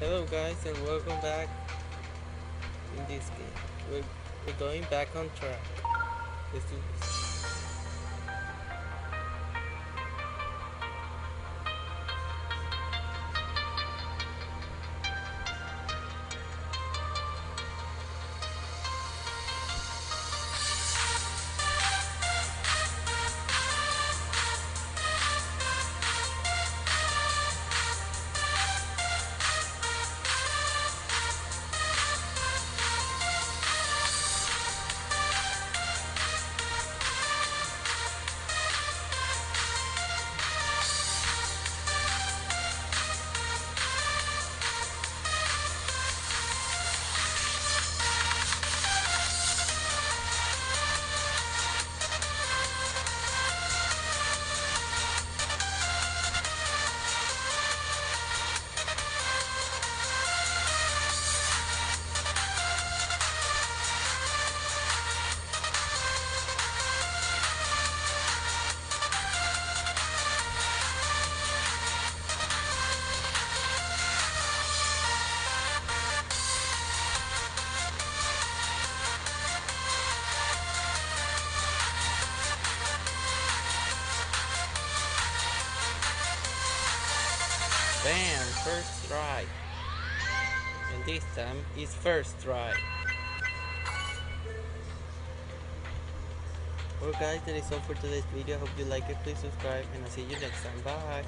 Hello guys and welcome back in this game. We're, we're going back on track. Let's do this. Bam! First try. And this time is first try. Well guys, that is all for today's video. I hope you like it. Please subscribe and I'll see you next time. Bye!